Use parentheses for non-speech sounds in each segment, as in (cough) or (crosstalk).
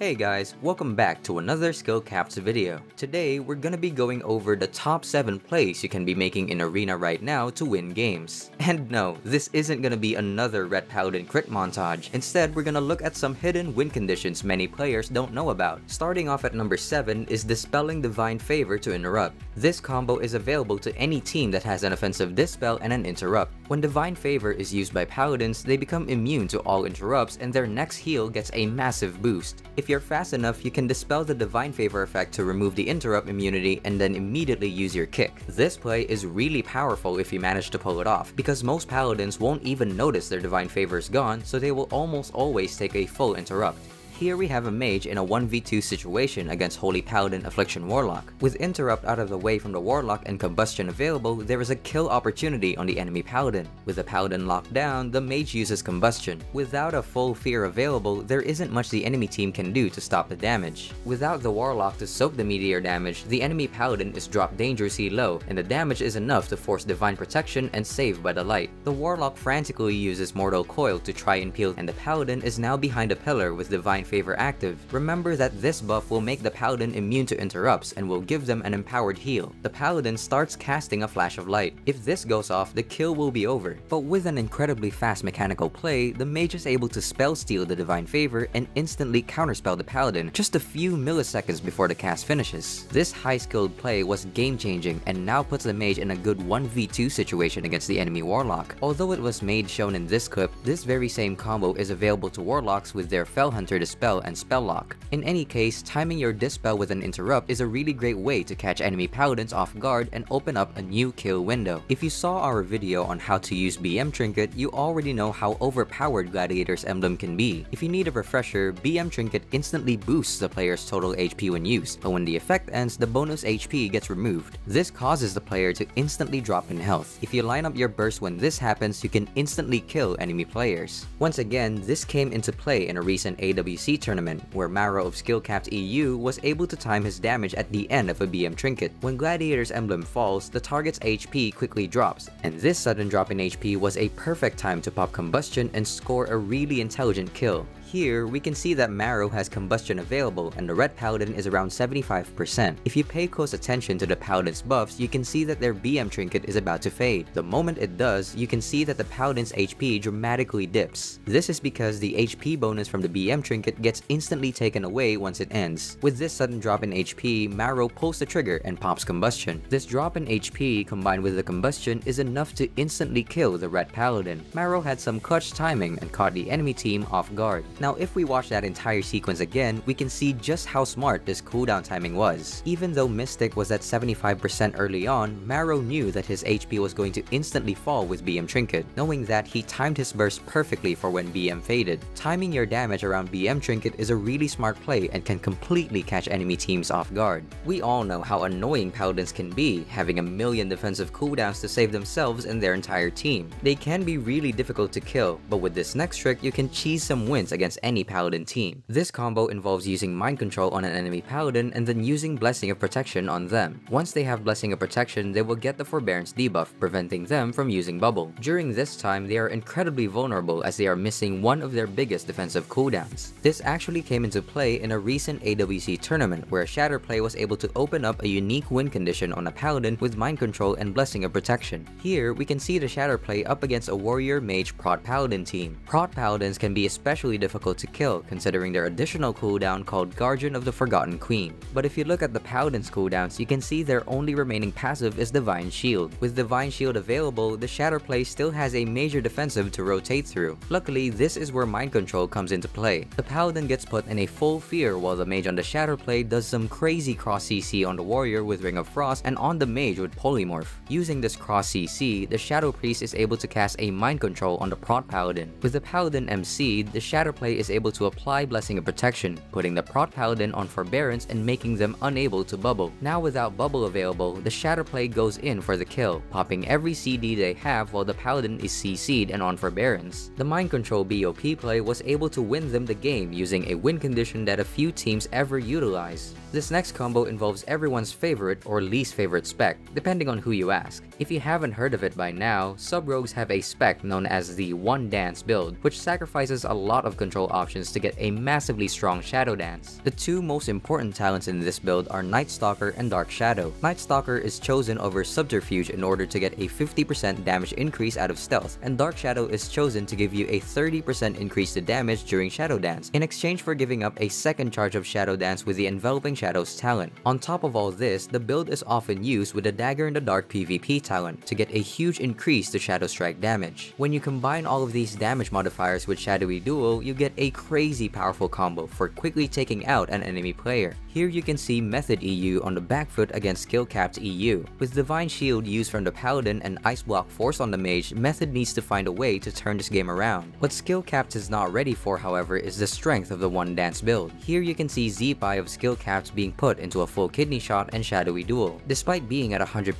Hey guys, welcome back to another Skill Capped video. Today, we're gonna be going over the top 7 plays you can be making in Arena right now to win games. (laughs) And no, this isn't gonna be another Ret Paladin crit montage. Instead, we're gonna look at some hidden win conditions many players don't know about. Starting off at number 7 is Dispelling Divine Favor to Interrupt. This combo is available to any team that has an offensive Dispel and an Interrupt. When Divine Favor is used by Paladins, they become immune to all interrupts and their next heal gets a massive boost. If you're fast enough, you can dispel the Divine Favor effect to remove the interrupt immunity and then immediately use your kick. This play is really powerful if you manage to pull it off, because most paladins won't even notice their Divine Favor is gone, so they will almost always take a full interrupt. Here we have a mage in a 1v2 situation against Holy Paladin Affliction Warlock. With Interrupt out of the way from the Warlock and Combustion available, there is a kill opportunity on the enemy Paladin. With the Paladin locked down, the mage uses Combustion. Without a full fear available, there isn't much the enemy team can do to stop the damage. Without the Warlock to soak the meteor damage, the enemy Paladin is dropped dangerously low, and the damage is enough to force Divine Protection and save by the light. The Warlock frantically uses Mortal Coil to try and peel, and the Paladin is now behind a pillar with Divine Favor active. Remember that this buff will make the Paladin immune to interrupts and will give them an empowered heal. The Paladin starts casting a flash of light. If this goes off, the kill will be over. But with an incredibly fast mechanical play, the mage is able to spell steal the Divine Favor and instantly counterspell the Paladin just a few milliseconds before the cast finishes. This high skilled play was game changing and now puts the mage in a good 1v2 situation against the enemy Warlock. Although it was made shown in this clip, this very same combo is available to Warlocks with their Fel Hunter Dispel and Spell Lock. In any case, timing your Dispel with an Interrupt is a really great way to catch enemy Paladins off guard and open up a new kill window. If you saw our video on how to use BM Trinket, you already know how overpowered Gladiator's Emblem can be. If you need a refresher, BM Trinket instantly boosts the player's total HP when used, but when the effect ends, the bonus HP gets removed. This causes the player to instantly drop in health. If you line up your burst when this happens, you can instantly kill enemy players. Once again, this came into play in a recent AWC tournament, where Maro of Skill Capped EU was able to time his damage at the end of a BM trinket. When Gladiator's emblem falls, the target's HP quickly drops, and this sudden drop in HP was a perfect time to pop combustion and score a really intelligent kill. Here, we can see that Maro has combustion available and the ret paladin is around 75%. If you pay close attention to the paladin's buffs, you can see that their BM trinket is about to fade. The moment it does, you can see that the paladin's HP dramatically dips. This is because the HP bonus from the BM trinket gets instantly taken away once it ends. With this sudden drop in HP, Maro pulls the trigger and pops combustion. This drop in HP combined with the combustion is enough to instantly kill the ret paladin. Maro had some clutch timing and caught the enemy team off guard. Now if we watch that entire sequence again, we can see just how smart this cooldown timing was. Even though Mystic was at 75% early on, Maro knew that his HP was going to instantly fall with BM Trinket. Knowing that, he timed his burst perfectly for when BM faded. Timing your damage around BM Trinket is a really smart play and can completely catch enemy teams off guard. We all know how annoying Paladins can be, having a million defensive cooldowns to save themselves and their entire team. They can be really difficult to kill, but with this next trick, you can cheese some wins against against any paladin team. This combo involves using mind control on an enemy paladin and then using blessing of protection on them. Once they have blessing of protection, they will get the forbearance debuff, preventing them from using bubble. During this time, they are incredibly vulnerable as they are missing one of their biggest defensive cooldowns. This actually came into play in a recent AWC tournament where Shatterplay was able to open up a unique win condition on a paladin with mind control and blessing of protection. Here, we can see the Shatterplay up against a warrior mage prot paladin team. Prot paladins can be especially difficult difficult to kill considering their additional cooldown called Guardian of the Forgotten Queen. But if you look at the Paladin's cooldowns, you can see their only remaining passive is Divine Shield. With Divine Shield available, the Shatterplay still has a major defensive to rotate through. Luckily, this is where Mind Control comes into play. The Paladin gets put in a full fear while the Mage on the Shatterplay does some crazy cross CC on the Warrior with Ring of Frost and on the Mage with Polymorph. Using this cross CC, the Shadow Priest is able to cast a Mind Control on the Prot Paladin. With the Paladin MC, the Is able to apply Blessing of Protection, putting the Prot Paladin on Forbearance and making them unable to bubble. Now without bubble available, the Shatter Play goes in for the kill, popping every CD they have while the Paladin is CC'd and on Forbearance. The Mind Control BOP play was able to win them the game using a win condition that a few teams ever utilize. This next combo involves everyone's favorite or least favorite spec, depending on who you ask. If you haven't heard of it by now, sub-rogues have a spec known as the One Dance build, which sacrifices a lot of control control options to get a massively strong Shadow Dance. The two most important talents in this build are Night Stalker and Dark Shadow. Night Stalker is chosen over Subterfuge in order to get a 50% damage increase out of stealth, and Dark Shadow is chosen to give you a 30% increase to damage during Shadow Dance, in exchange for giving up a second charge of Shadow Dance with the Enveloping Shadows talent. On top of all this, the build is often used with the Dagger in the Dark PvP talent to get a huge increase to Shadow Strike damage. When you combine all of these damage modifiers with Shadowy Duel, you get a crazy powerful combo for quickly taking out an enemy player. Here you can see Method EU on the back foot against skill capped EU. With Divine Shield used from the Paladin and Ice Block Force on the Mage, Method needs to find a way to turn this game around. What skill capped is not ready for however is the strength of the one dance build. Here you can see Zeepie of skill capped being put into a full kidney shot and shadowy duel. Despite being at 100%,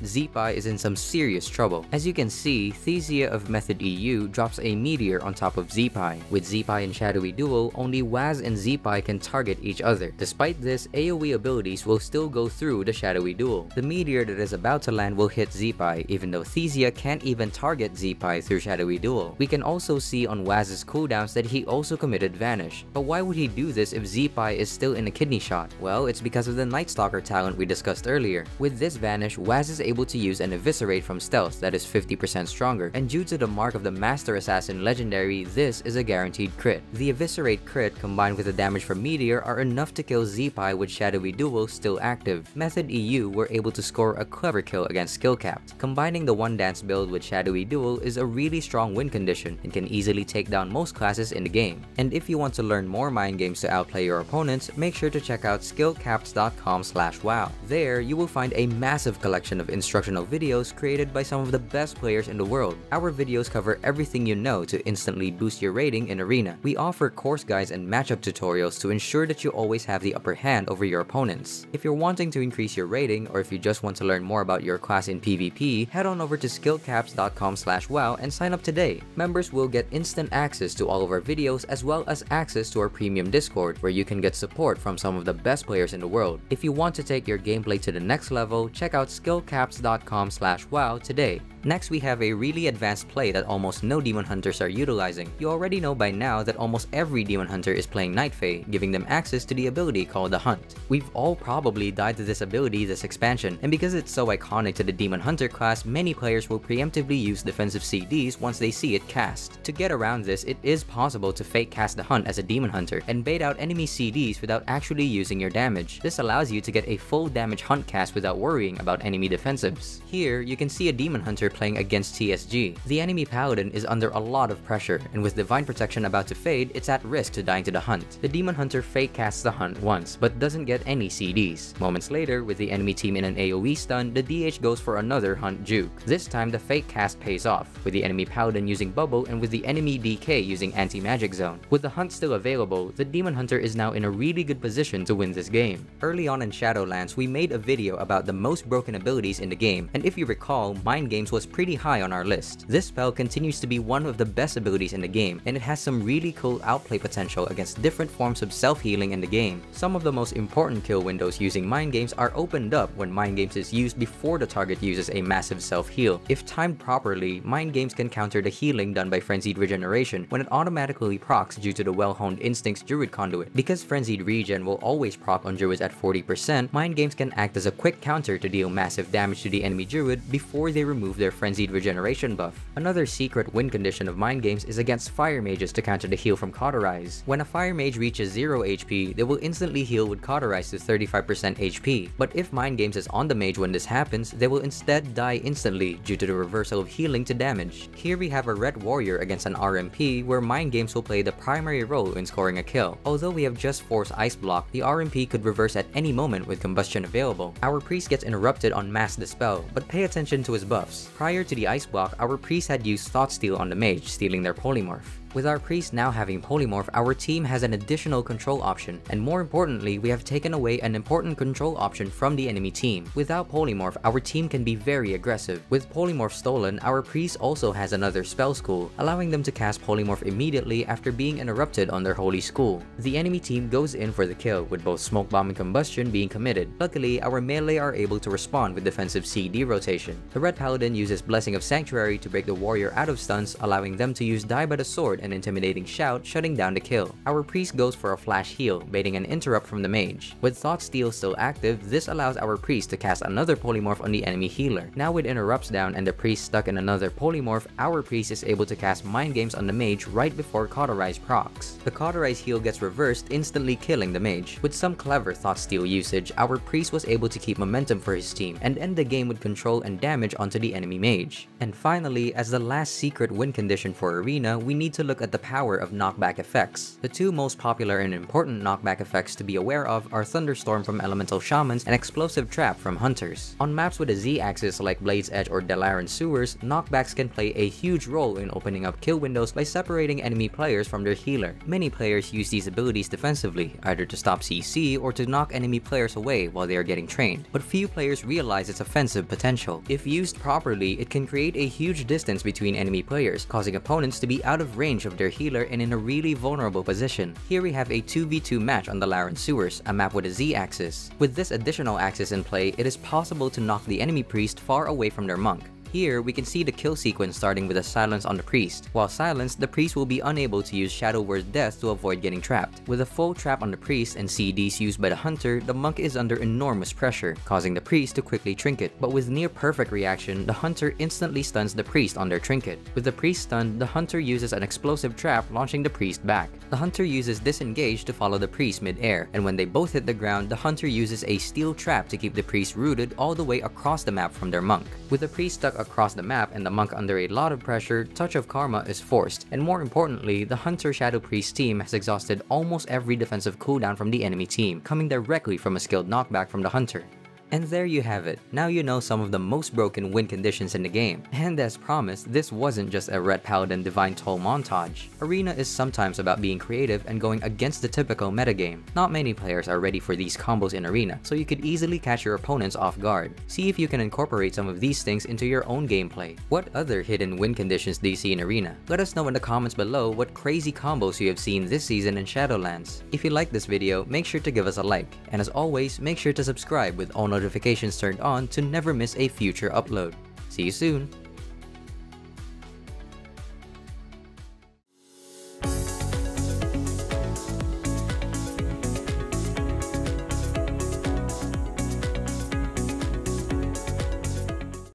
Zeepie is in some serious trouble. As you can see, Thesia of Method EU drops a meteor on top of Zeepie. With Zeepie and shadowy duel, only Whaazz and Zeepie can target each other. Despite this, AoE abilities will still go through the Shadowy Duel. The meteor that is about to land will hit Zeepie, even though Thesia can't even target Zeepie through Shadowy Duel. We can also see on Whaazz's cooldowns that he also committed Vanish. But why would he do this if Zeepie is still in a kidney shot? Well, it's because of the Night Stalker talent we discussed earlier. With this Vanish, Whaazz is able to use an Eviscerate from Stealth that is 50% stronger, and due to the mark of the Master Assassin legendary, this is a guaranteed crit. The Eviscerate crit combined with the damage from Meteor are enough to kill Zeepie with Shadowy Duel still active. Method EU were able to score a clever kill against Skillcapped. Combining the one dance build with Shadowy Duel is a really strong win condition and can easily take down most classes in the game. And if you want to learn more mind games to outplay your opponents, make sure to check out skillcapped.com slash wow. There, you will find a massive collection of instructional videos created by some of the best players in the world. Our videos cover everything you know to instantly boost your rating in Arena. We offer course guides and matchup tutorials to ensure that you always have the upper hand over your opponents. If you're wanting to increase your rating or if you just want to learn more about your class in PvP, head on over to skillcapped.com slash wow and sign up today. Members will get instant access to all of our videos as well as access to our premium Discord where you can get support from some of the best players in the world. If you want to take your gameplay to the next level, check out skillcapped.com slash wow today. Next, we have a really advanced play that almost no Demon Hunters are utilizing. You already know by now that almost every Demon Hunter is playing Night Fae, giving them access to the ability called the Hunt. We've all probably died to this ability this expansion, and because it's so iconic to the Demon Hunter class, many players will preemptively use defensive CDs once they see it cast. To get around this, it is possible to fake cast the Hunt as a Demon Hunter and bait out enemy CDs without actually using your damage. This allows you to get a full damage Hunt cast without worrying about enemy defensives. Here, you can see a Demon Hunter playing against TSG. The enemy Paladin is under a lot of pressure, and with Divine Protection about to fade, it's at risk to dying to the Hunt. The Demon Hunter fake casts the Hunt once, but doesn't get any CDs. Moments later, with the enemy team in an AoE stun, the DH goes for another Hunt juke. This time, the fake cast pays off, with the enemy Paladin using Bubble and with the enemy DK using Anti-Magic Zone. With the Hunt still available, the Demon Hunter is now in a really good position to win this game. Early on in Shadowlands, we made a video about the most broken abilities in the game, and if you recall, Mind Games was pretty high on our list. This spell continues to be one of the best abilities in the game, and it has some really cool outplay potential against different forms of self-healing in the game. Some of the most important kill windows using Mind Games are opened up when Mind Games is used before the target uses a massive self-heal. If timed properly, Mind Games can counter the healing done by Frenzied Regeneration when it automatically procs due to the well-honed Instincts Druid Conduit. Because Frenzied Regen will always proc on Druids at 40%, Mind Games can act as a quick counter to deal massive damage to the enemy Druid before they remove their Frenzied Regeneration buff. Another secret win condition of Mind Games is against Fire Mages to counter the heal from Cauterize. When a Fire Mage reaches 0 HP, they will instantly heal with Cauterize to 35% HP, but if Mind Games is on the mage when this happens, they will instead die instantly due to the reversal of healing to damage. Here we have a Ret Warrior against an RMP where Mind Games will play the primary role in scoring a kill. Although we have just forced Ice Block, the RMP could reverse at any moment with Combustion available. Our Priest gets interrupted on Mass Dispel, but pay attention to his buffs. Prior to the Ice Block, our Priest had used Thought Steal on the mage, stealing their Polymorph. With our priest now having polymorph, our team has an additional control option, and more importantly, we have taken away an important control option from the enemy team. Without polymorph, our team can be very aggressive. With polymorph stolen, our priest also has another spell school, allowing them to cast polymorph immediately after being interrupted on their holy school. The enemy team goes in for the kill, with both smoke bomb and combustion being committed. Luckily, our melee are able to respond with defensive CD rotation. The ret paladin uses blessing of sanctuary to break the warrior out of stuns, allowing them to use die by the sword and intimidating shout, shutting down the kill. Our priest goes for a flash heal, baiting an interrupt from the mage. With Thought Steal still active, this allows our priest to cast another polymorph on the enemy healer. Now with interrupts down and the priest stuck in another polymorph, our priest is able to cast mind games on the mage right before Cauterize procs. The Cauterize heal gets reversed, instantly killing the mage. With some clever Thought Steal usage, our priest was able to keep momentum for his team and end the game with control and damage onto the enemy mage. And finally, as the last secret win condition for Arena, we need to look at the power of knockback effects. The two most popular and important knockback effects to be aware of are Thunderstorm from Elemental Shamans and Explosive Trap from Hunters. On maps with a Z-axis like Blade's Edge or Dalaran Sewers, knockbacks can play a huge role in opening up kill windows by separating enemy players from their healer. Many players use these abilities defensively, either to stop CC or to knock enemy players away while they are getting trained, but few players realize its offensive potential. If used properly, it can create a huge distance between enemy players, causing opponents to be out of range of their healer and in a really vulnerable position. Here we have a 2v2 match on Dalaran Sewers, a map with a Z-axis. With this additional axis in play, it is possible to knock the enemy priest far away from their monk. Here, we can see the kill sequence starting with a silence on the priest. While silenced, the priest will be unable to use Shadow Word's death to avoid getting trapped. With a full trap on the priest and CDs used by the hunter, the monk is under enormous pressure, causing the priest to quickly trinket. But with near perfect reaction, the hunter instantly stuns the priest on their trinket. With the priest stunned, the hunter uses an explosive trap launching the priest back. The hunter uses disengage to follow the priest mid-air, and when they both hit the ground, the hunter uses a steel trap to keep the priest rooted all the way across the map from their monk. With the priest stuck across the map and the monk under a lot of pressure, Touch of Karma is forced, and more importantly, the Hunter Shadow Priest team has exhausted almost every defensive cooldown from the enemy team, coming directly from a skilled knockback from the Hunter. And there you have it. Now you know some of the most broken win conditions in the game. And as promised, this wasn't just a Ret Paladin Divine Toll montage. Arena is sometimes about being creative and going against the typical metagame. Not many players are ready for these combos in Arena, so you could easily catch your opponents off guard. See if you can incorporate some of these things into your own gameplay. What other hidden win conditions do you see in Arena? Let us know in the comments below what crazy combos you have seen this season in Shadowlands. If you liked this video, make sure to give us a like. And as always, make sure to subscribe with all notifications turned on to never miss a future upload. See you soon!